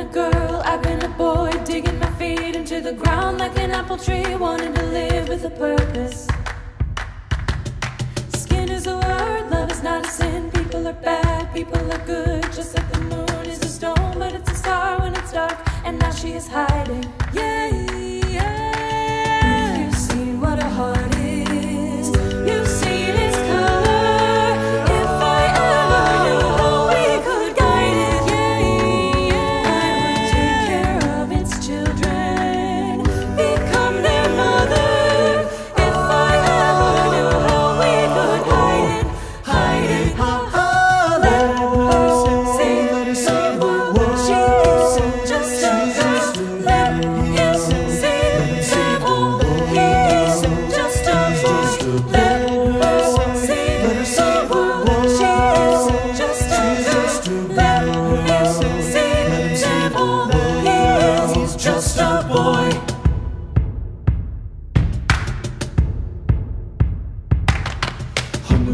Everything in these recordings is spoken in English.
a girl, I've been a boy, digging my feet into the ground like an apple tree, wanting to live with a purpose. Skin is a word, love is not a sin. People are bad, people are good, just like the moon is a stone, but it's a star when it's dark, and now she is hiding. Yeah.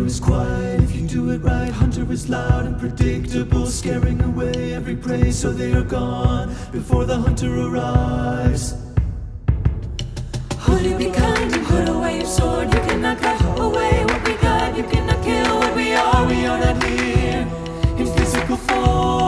Is quiet if you do it right. Hunter is loud and predictable, scaring away every prey so they are gone before the hunter arrives. You be kind and put away your sword? You cannot cut away what we got. You cannot kill what we are. We are not here in physical form.